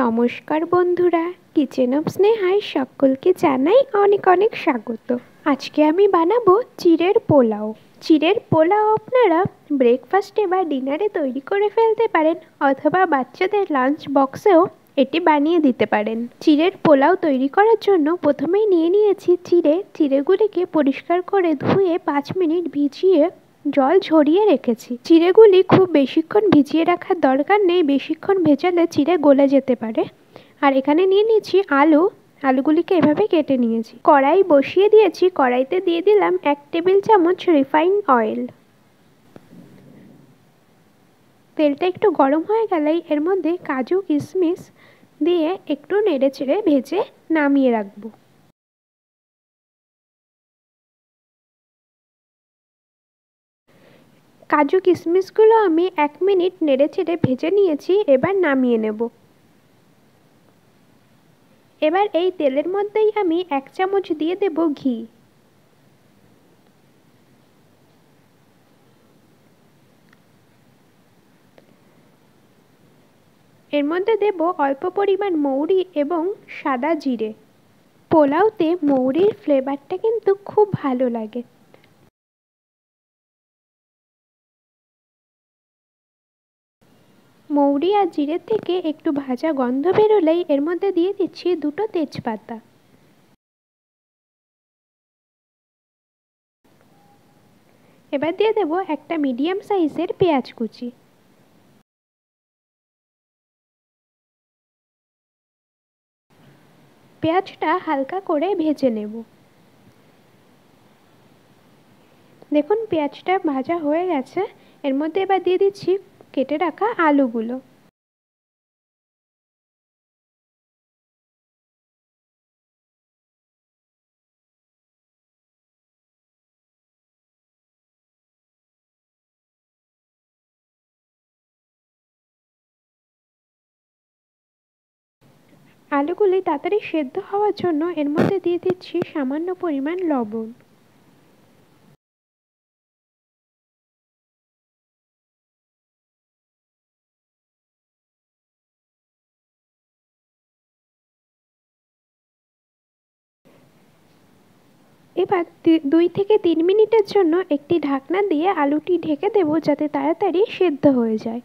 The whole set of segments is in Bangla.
নমস্কার বন্ধুরা কিচেন অফ স্নেহায় সকলকে জানাই অনেক অনেক স্বাগত। আজকে আমি বানাবো চিড়ের পোলাও। চিড়ের পোলাও আপনারা ব্রেকফাস্টে বা ডিনারে তৈরি করে ফেলতে পারেন, অথবা বাচ্চাদের লাঞ্চ বক্সেও এটি বানিয়ে দিতে পারেন। চিড়ের পোলাও তৈরি করার জন্য প্রথমেই নিয়ে নিয়েছি চিড়ে। চিড়েগুলিকে পরিষ্কার করে ধুয়ে পাঁচ মিনিট ভিজিয়ে জল ঝরিয়ে রেখেছি। চিড়েগুলি খুব বেশিক্ষণ ভিজিয়ে রাখার দরকার নেই, বেশিক্ষণ ভেজালে চিড়ে গলে যেতে পারে। আর এখানে নিয়ে নিয়েছি আলু। আলুগুলিকে এভাবে কেটে নিয়েছি। কড়াই বসিয়ে দিয়েছি। কড়াইতে দিয়ে দিলাম এক টেবিল চামচ রিফাইন অয়েল। তেলটা একটু গরম হয়ে গেলেই এর মধ্যে কাজু কিশমিশ দিয়ে একটু নেড়ে চেড়ে ভেজে নামিয়ে রাখব। কাজু কিশমিশগুলো আমি এক মিনিট নেড়ে চেড়ে ভেজে নিয়েছি, এবার নামিয়ে নেব। এবার এই তেলের মধ্যেই আমি এক চামচ দিয়ে দেব ঘি। এর মধ্যে দেব অল্প পরিমাণ মৌরি এবং সাদা জিরে। পোলাওতে মৌরির ফ্লেভারটা কিন্তু খুব ভালো লাগে। মৌরি আর জিরের থেকে একটু ভাজা গন্ধ বেরোলেই এর মধ্যে দিয়ে দিচ্ছি দুটো তেজপাতা। এবার দিয়ে দেব একটা মিডিয়াম সাইজের পেঁয়াজ কুচি। পেঁয়াজটা হালকা করে ভেজে নেব। দেখুন পেঁয়াজটা ভাজা হয়ে গেছে। এর মধ্যে এবার দিয়ে দিচ্ছি কেটে রাখা আলুগুলো। আলুগুলি তাড়াতাড়ি সেদ্ধ হওয়ার জন্য এর মধ্যে দিয়ে দিচ্ছি সামান্য পরিমাণ লবণ। এবার দুই থেকে তিন মিনিটের জন্য একটি ঢাকনা দিয়ে আলুটি ঢেকে দেব যাতে তাড়াতাড়ি সেদ্ধ হয়ে যায়।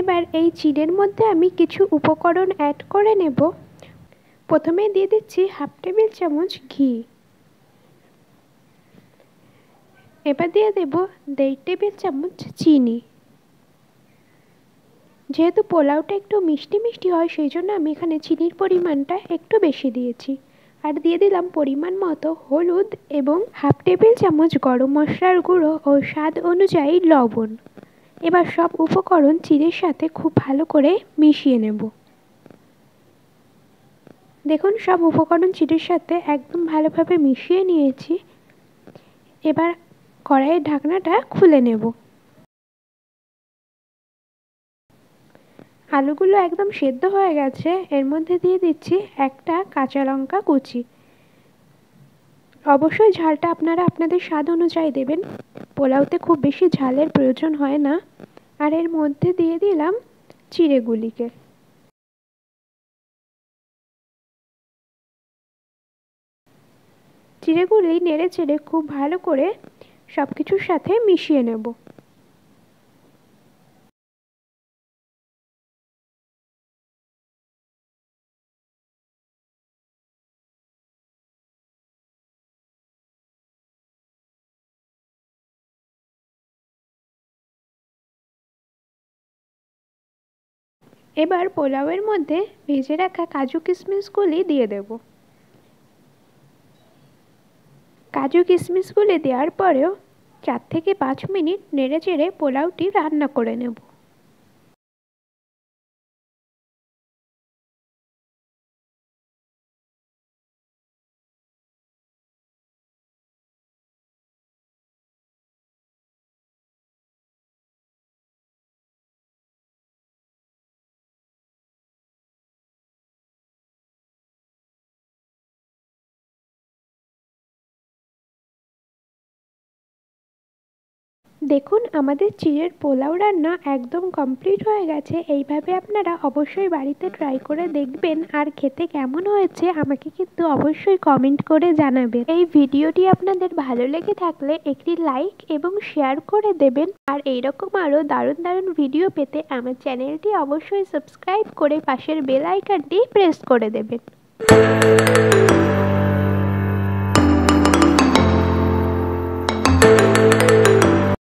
এবার এই চিড়ের মধ্যে আমি কিছু উপকরণ অ্যাড করে নেব। প্রথমে দিয়ে দিচ্ছি হাফ টেবিল চামচ ঘি। এবার দিয়ে দেব দেড় টেবিল চামচ চিনি। যেহেতু পোলাওটা একটু মিষ্টি মিষ্টি হয়, সেই জন্য আমি এখানে চিনির পরিমাণটা একটু বেশি দিয়েছি। আর দিয়ে দিলাম পরিমাণ মতো হলুদ এবং হাফ টেবিল চামচ গরম মশলার গুঁড়ো ও স্বাদ অনুযায়ী লবণ। এবার সব উপকরণ চিড়ের সাথে খুব ভালো করে মিশিয়ে নেব। দেখুন, সব উপকরণ চিড়ের সাথে একদম ভালোভাবে মিশিয়ে নিয়েছি। এবার কড়াইয়ের ঢাকনাটা খুলে নেব। আলুগুলো একদম সেদ্ধ হয়ে গেছে, এর মধ্যে দিয়ে দিচ্ছি একটা কাঁচা লঙ্কা কুচি। অবশ্যই ঝালটা আপনারা আপনাদের স্বাদ অনুযায়ী দেবেন। পোলাওতে খুব বেশি ঝালের প্রয়োজন হয় না। আর এর মধ্যে দিয়ে দিলাম চিড়েগুলিকে চিড়েগুলি নেড়ে চেড়ে খুব ভালো করে সব কিছুর সাথে মিশিয়ে নেব। এবার পোলাওয়ের মধ্যে ভেজে রাখা কাজু কিশমিশগুলি দিয়ে দেব। কাজু কিশমিশগুলি দেওয়ার পরেও চার থেকে পাঁচ মিনিট নেড়ে চেড়ে পোলাওটি রান্না করে নেব। দেখুন, আমাদের চিড়ের পোলাও রান্না একদম কমপ্লিট হয়ে গেছে। এইভাবে আপনারা অবশ্যই বাড়িতে ট্রাই করে দেখবেন আর খেতে কেমন হয়েছে আমাকে কিন্তু অবশ্যই কমেন্ট করে জানাবেন। এই ভিডিওটি আপনাদের ভালো লেগে থাকলে একটি লাইক এবং শেয়ার করে দেবেন। আর এইরকম আরও দারুণ দারুণ ভিডিও পেতে আমার চ্যানেলটি অবশ্যই সাবস্ক্রাইব করে পাশের বেল আইকনটি প্রেস করে দেবেন।